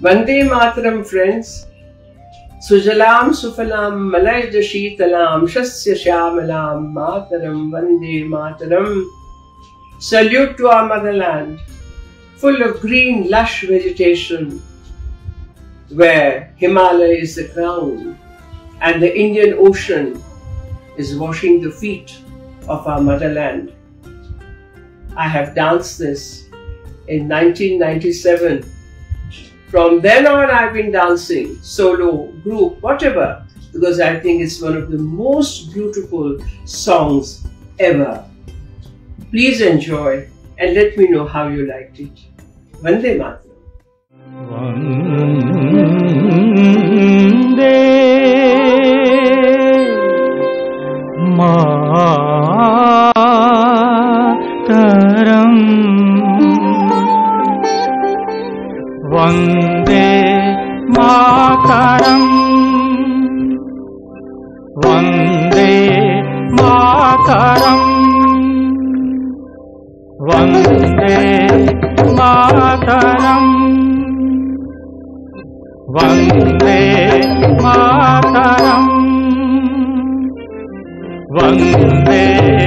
Vande Mataram, friends. Sujalam Sufalam Malayja Sheetalam Shasya Shyamalam Mataram Vande Mataram. Salute to our motherland, full of green, lush vegetation, where Himalaya is the crown and the Indian Ocean is washing the feet of our motherland. I have danced this in 1997. From then on, I've been dancing, solo, group, whatever, because I think it's one of the most beautiful songs ever. Please enjoy and let me know how you liked it. Vande Mataram. Vande Vande Mataram. Vande Mataram. Vande Mataram. Vande Mataram. Vande